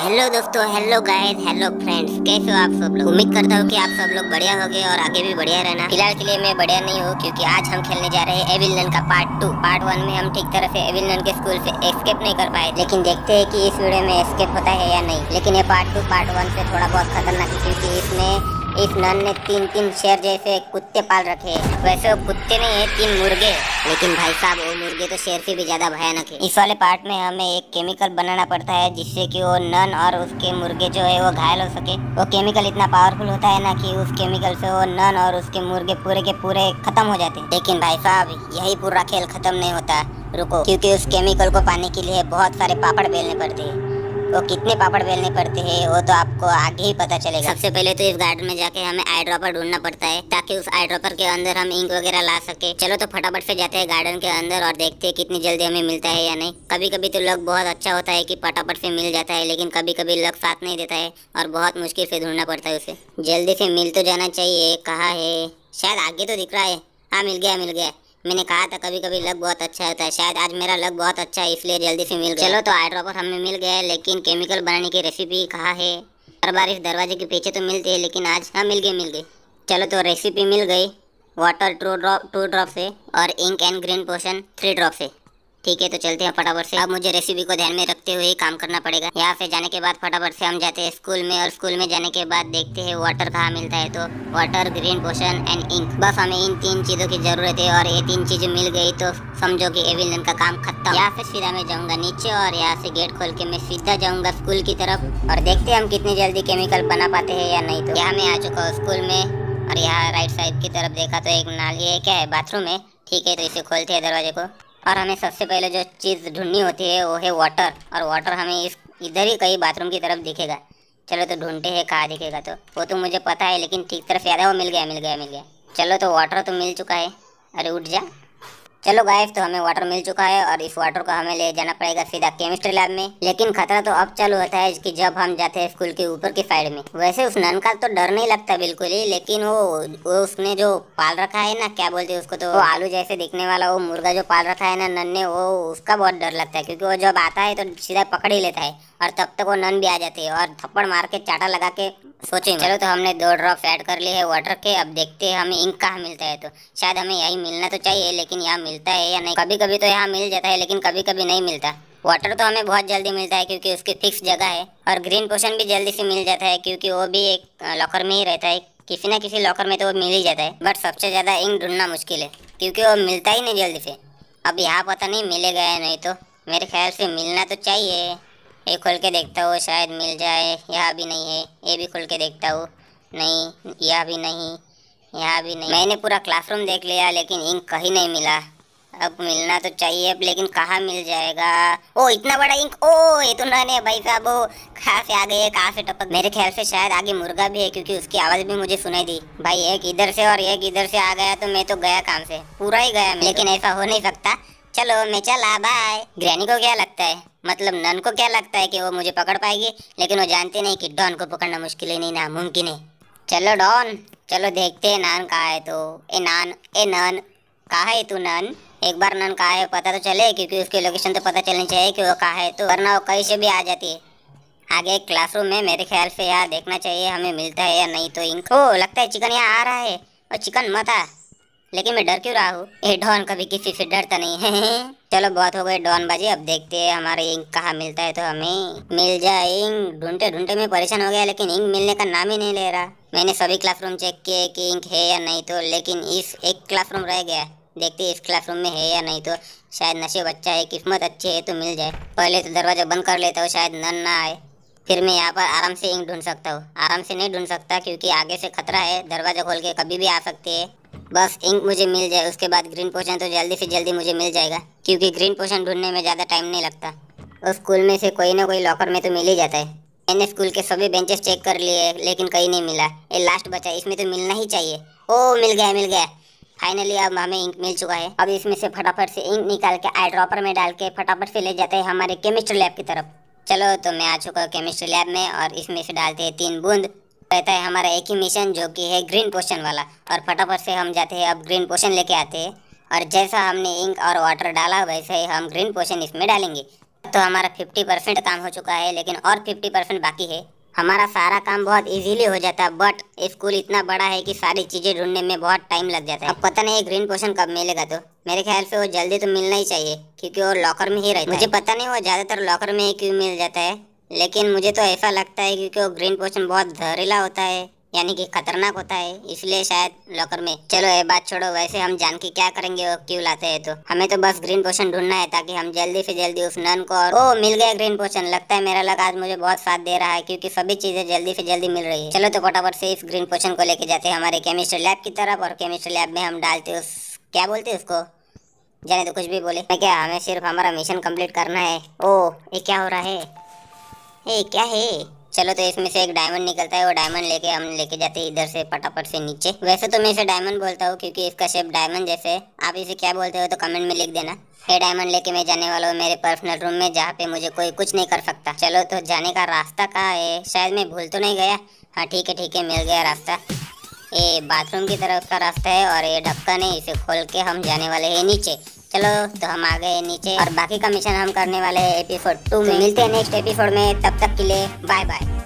Hello दोस्तों hello guys hello friends कैसे हो आप सब लोग? उम्मीद करता हूँ कि आप सब लोग बढ़िया गए और आगे भी बढ़िया रहना। फ़िलहाल के लिए मैं बढ़िया नहीं हूँ क्योंकि आज हम खेलने जा रहे हैं एविल नन का पार्ट टू पार्ट वन में हम ठीक तरह से एविल नन के स्कूल से एस्केप नहीं कर पाए, लेकिन देखते है की इस वीडियो में एस्केप होता है या नहीं। लेकिन ये पार्ट टू पार्ट वन से थोड़ा बहुत खतरनाक है क्योंकि इसमें इस नन ने तीन तीन शेर जैसे कुत्ते पाल रखे। हैं वैसे वो कुत्ते नहीं है, तीन मुर्गे। लेकिन भाई साहब, वो मुर्गे तो शेर से भी ज़्यादा भयानक है। इस वाले पार्ट में हमें एक केमिकल बनाना पड़ता है, जिससे कि वो नन और उसके मुर्गे जो है, वो घायल हो सके। वो केमिकल इतना पावरफुल होता है ना कि उस केमिकल से वो नन और उसके मुर्गे पूरे के पूरे खत्म हो जाते हैं। लेकिन भाई साहब, यही पूरा खेल खत्म नहीं होता। रुको, क्योंकि उस केमिकल को पाने के लिए बहुत सारे पापड़ बेलने पड़ते हैं। वो कितने पापड़ बेलने पड़ते हैं, वो तो आपको आगे ही पता चलेगा। सबसे पहले तो इस गार्डन में जाके हमें आई ड्रॉपर ढूंढना पड़ता है, ताकि उस आई ड्रॉपर के अंदर हम इंक वगैरह ला सके। चलो तो फटाफट से जाते हैं गार्डन के अंदर और देखते हैं कितनी जल्दी हमें मिलता है या नहीं। कभी कभी तो लग बहुत अच्छा होता है कि फटाफट से मिल जाता है, लेकिन कभी कभी लग साथ नहीं देता है और बहुत मुश्किल से ढूंढना पड़ता है उसे। जल्दी से मिल तो जाना चाहिए, कहाँ है? शायद आगे तो दिख रहा है। हाँ मिल गया मिल गया। मैंने कहा था कभी कभी लग बहुत अच्छा होता है, शायद आज मेरा लग बहुत अच्छा है, इसलिए जल्दी से मिल गया। चलो तो आई ड्रॉपर हमें मिल गया है, लेकिन केमिकल बनाने की रेसिपी कहाँ है? हर बार इस दरवाजे के पीछे तो मिलती है, लेकिन आज हाँ मिल गई मिल गई। चलो तो रेसिपी मिल गई water two drop two drop से और ink and green potion three drop से ठीक है तो चलते हैं फटाफट से। अब मुझे रेसिपी को ध्यान में रखते हुए काम करना पड़ेगा। यहाँ से जाने के बाद फटाफट से हम जाते हैं स्कूल में और स्कूल में जाने के बाद देखते हैं वाटर कहाँ मिलता है। तो water green potion and ink बस हमें इन तीन चीज़ों की ज़रूरत है और ये तीन चीज़ मिल गई तो समझो कि एविलन का काम खत्म। यहाँ से सीधा मैं जाऊँगा नीचे और यहाँ से गेट खोल के मैं सीधा जाऊँगा स्कूल की तरफ़ और देखते हम कितनी जल्दी केमिकल बना पाते हैं या नहीं। तो यहाँ मैं आ चुका हूँ स्कूल में और यहाँ राइट साइड की तरफ़ देखा तो एक नाली है। क्या है? बाथरूम है। ठीक है तो इसे खोलते हैं दरवाजे को। और हमें सबसे पहले जो चीज़ ढूंढनी होती है, वो है वाटर और वाटर हमें इस, इधर ही कहीं बाथरूम की तरफ़ दिखेगा। चलो तो ढूंढते हैं कहाँ दिखेगा तो। वो तो मुझे पता है, लेकिन ठीक तरफ़ याद है, वो मिल गया मिल गया मिल गया। चलो तो वाटर तो मिल चुका है। अरे उठ जा। चलो गाइस तो हमें वाटर मिल चुका है और इस वाटर को हमें ले जाना पड़ेगा सीधा केमिस्ट्री लैब में। लेकिन खतरा तो अब चालू होता है कि जब हम जाते हैं स्कूल के ऊपर की साइड में। वैसे उस नन का तो डर नहीं लगता बिल्कुल ही, लेकिन वो वो उसने जो पाल रखा है ना, क्या बोलते हैं उसको तो वो आलू जैसे दिखने वाला, वो मुर्गा जो पाल रखा है ना नन ने, वो उसका बहुत डर लगता है, क्योंकि वो जब आता है तो सीधा पकड़ ही लेता है। और तब तक वो नन भी आ जाती है और थप्पड़ मार के चाटा लगा के सोचे, चलो तो हमने दो ड्रॉप ऐड कर लिए है वाटर के, अब देखते हैं हमें इंक कहाँ मिलता है। तो शायद हमें यही मिलना तो चाहिए, लेकिन यहाँ मिलता है या नहीं? कभी कभी तो यहाँ मिल जाता है, लेकिन कभी कभी नहीं मिलता। वाटर तो हमें बहुत जल्दी मिलता है क्योंकि उसकी फिक्स जगह है, और ग्रीन पोशन भी जल्दी से मिल जाता है क्योंकि वो भी एक लॉकर में ही रहता है। किसी ना किसी लॉकर में तो वो मिल ही जाता है, बट सबसे ज़्यादा इंक ढूंढना मुश्किल है, क्योंकि वो मिलता ही नहीं जल्दी से। अब यहाँ पता नहीं मिलेगा या नहीं तो मेरे ख्याल से मिलना तो चाहिए। ये खोल के देखता हूँ, शायद मिल जाए। यहाँ भी नहीं है। ये भी खोल के देखता हूँ। नहीं, यह भी नहीं। यहाँ भी नहीं। मैंने पूरा क्लासरूम देख लिया, लेकिन इंक कहीं नहीं मिला। अब मिलना तो चाहिए, अब लेकिन कहाँ मिल जाएगा? ओ, इतना बड़ा इंक ओ, ये तो नए भाई साहब वो कहाँ से आ गए, कहाँ से टपक मेरे ख्याल से शायद आगे मुर्गा भी है, क्योंकि उसकी आवाज़ भी मुझे सुनाई दी। भाई, एक इधर से और एक इधर से आ गया तो मैं तो गया काम से? पूरा ही गया लेकिन ऐसा हो नहीं सकता। चलो मैं चला बाय ग्रैनी को क्या लगता है? मतलब नन को क्या लगता है कि वो मुझे पकड़ पाएगी? लेकिन वो जानते नहीं कि डॉन को पकड़ना मुश्किल ही, नहीं ना मुमकिन है। चलो डॉन, चलो देखते हैं नान कहाँ है तो। ए नान, ए नन। कहाँ है तू नन? एक बार नन कहाँ है पता तो चले, क्योंकि उसकी लोकेशन तो पता चलनी चाहिए कि वो कहाँ है तो। वरना वो कहीं से भी आ जाती है। आगे एक क्लासरूम में मेरे ख्याल से यहाँ देखना चाहिए, हमें मिलता है या नहीं तो इनको लगता है चिकन यहाँ आ रहा है। और चिकन मत आ। लेकिन मैं डर क्यों रहा हूँ? ये डॉन कभी किसी से डरता नहीं है। चलो बहुत हो गए डॉन बाजी अब देखते हैं हमारे इंक कहाँ मिलता है तो हमें मिल जाए। इंक ढूंढते ढूंढते में परेशान हो गया, लेकिन इंक मिलने का नाम ही नहीं ले रहा। मैंने सभी क्लासरूम चेक किए कि इंक है या नहीं तो लेकिन इस एक क्लासरूम रह गया। देखते इस क्लासरूम में है या नहीं तो। शायद नशे बच्चा है, किस्मत अच्छी है तो मिल जाए। पहले तो दरवाज़ा बंद कर लेता हूँ, शायद नन ना आए। फिर मैं यहाँ पर आराम से इंक ढूंढ सकता हूँ। आराम से नहीं ढूंढ सकता क्योंकि आगे से खतरा है। दरवाज़ा खोल के कभी भी आ सकते हैं। बस इंक मुझे मिल जाए, उसके बाद ग्रीन पोशन तो जल्दी से जल्दी मुझे मिल जाएगा, क्योंकि ग्रीन पोशन ढूँढने में ज़्यादा टाइम नहीं लगता। उस स्कूल में से कोई ना कोई लॉकर में तो मिल ही जाता है। मैंने स्कूल के सभी बेंचेस चेक कर लिए, लेकिन कहीं नहीं मिला। ये लास्ट बचा, इसमें तो मिलना ही चाहिए। ओ, मिल गया मिल गया। फाइनली अब हमें इंक मिल चुका है। अब इसमें से फटाफट से इंक निकाल के आई ड्रॉपर में डाल के फटाफट से ले जाते हैं हमारे केमिस्ट्री लैब की तरफ़। चलो तो मैं आ चुका हूँ केमिस्ट्री लैब में और इसमें से डालते हैं तीन बूंद। रहता है हमारा एक ही मिशन जो कि है ग्रीन पोशन वाला। और फटाफट से हम जाते हैं, अब ग्रीन पोशन लेके आते हैं। और जैसा हमने इंक और वाटर डाला, वैसे ही हम ग्रीन पोशन इसमें डालेंगे। तो हमारा फिफ्टी परसेंट काम हो चुका है, लेकिन और फिफ्टी परसेंट बाकी है। हमारा सारा काम बहुत इजीली हो जाता है बट स्कूल इतना बड़ा है कि सारी चीज़ें ढूँढने में बहुत टाइम लग जाता है। अब पता नहीं ग्रीन पोशन कब मिलेगा तो। मेरे ख्याल से वो जल्दी तो मिलना ही चाहिए, क्योंकि वो लॉकर में ही रहता मुझे पता नहीं वो ज़्यादातर लॉकर में ही क्यों मिल जाता है। लेकिन मुझे तो ऐसा लगता है क्योंकि वो ग्रीन पोशन बहुत जहरीला होता है, यानी कि खतरनाक होता है, इसलिए शायद लॉकर में। चलो ये बात छोड़ो, वैसे हम जान के क्या करेंगे, वो क्यों लाते हैं तो? हमें तो बस ग्रीन पोशन ढूंढना है ताकि हम जल्दी से जल्दी उस नन को और ओ, मिल गया ग्रीन पोशन लगता है मेरा लगा आज मुझे बहुत साथ दे रहा है, क्योंकि सभी चीज़ें जल्दी से जल्दी मिल रही है। चलो तो फटाफट से इस ग्रीन पोशन को लेके जाते हैं हमारे केमिस्ट्री लैब की तरफ़ और केमिस्ट्री लैब में हम डालते उस क्या बोलते उसको? जाने तो कुछ भी बोले। क्या, हमें सिर्फ़ हमारा मिशन कंप्लीट करना है? ओ, ये क्या हो रहा है? ये क्या है? चलो तो इसमें से एक डायमंड निकलता है, वो डायमंड लेके हम लेके जाते हैं इधर से पटापट से नीचे। वैसे तो मैं इसे डायमंड बोलता हूँ, क्योंकि इसका शेप डायमंड जैसे है। आप इसे क्या बोलते हो तो कमेंट में लिख देना। ये डायमंड लेके मैं जाने वाला हूँ मेरे पर्सनल रूम में, जहाँ पे मुझे कोई कुछ नहीं कर सकता। चलो तो जाने का रास्ता कहाँ है? शायद मैं भूल तो नहीं गया। हाँ ठीक है ठीक है, मिल गया रास्ता। ये बाथरूम की तरफ़ का रास्ता है और ये ढक्कन है, इसे खोल के हम जाने वाले हैं नीचे। चलो तो हम आ गए नीचे। और बाकी का मिशन हम करने वाले हैं एपिसोड टू में। मिलते हैं नेक्स्ट एपिसोड में। तब तक के लिए बाय बाय